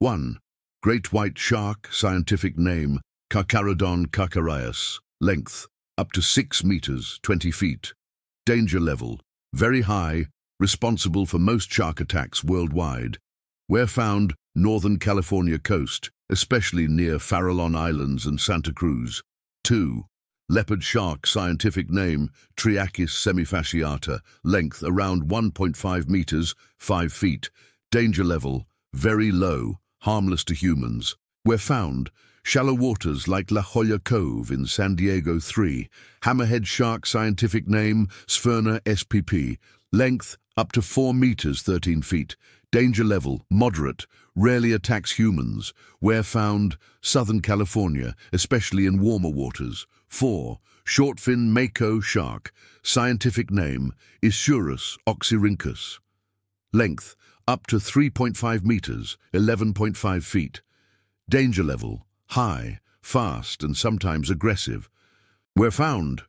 1. Great white shark, scientific name, Carcharodon carcharias, length, up to 6 meters, 20 feet. Danger level, very high, responsible for most shark attacks worldwide. Where found, northern California coast, especially near Farallon Islands and Santa Cruz. 2. Leopard shark, scientific name, Triakis semifasciata, length around 1.5 meters, 5 feet. Danger level, very low, harmless to humans. Where found, shallow waters like La Jolla Cove in San Diego 3. Hammerhead shark, scientific name, Sphyrna spp, length up to 4 meters, 13 feet. Danger level, moderate, rarely attacks humans. Where found, Southern California, especially in warmer waters. 4. Shortfin mako shark, scientific name, Isurus oxyrinchus. Length, up to 3.5 meters, 11.5 feet. Danger level, high, fast and sometimes aggressive. Where found,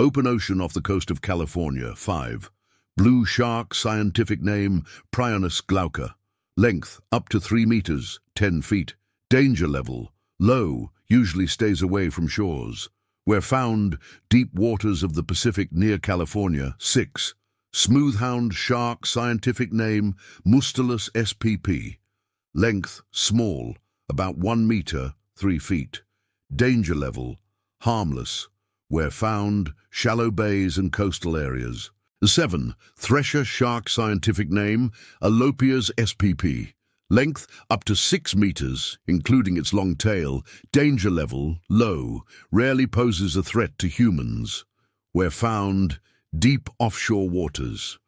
open ocean off the coast of California, 5. Blue shark, scientific name, Prionace glauca. Length, up to 3 meters, 10 feet. Danger level, low, usually stays away from shores. Where found, deep waters of the Pacific near California, 6. Smoothhound shark, scientific name, Mustelus spp. Length, small, about 1 meter, 3 feet. Danger level, harmless. Where found, shallow bays and coastal areas. 7. Thresher shark scientific name, Alopias spp. Length up to 6 meters, including its long tail. Danger level low, rarely poses a threat to humans. Where found, deep offshore waters.